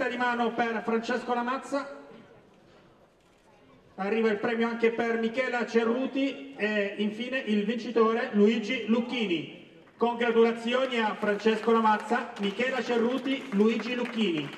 stretta di mano per Francesco Lamazza arriva il premio anche per Michela Cerruti e infine il vincitore Luigi Lucchini. Congratulazioni a Francesco Lamazza, Michela Cerruti, Luigi Lucchini.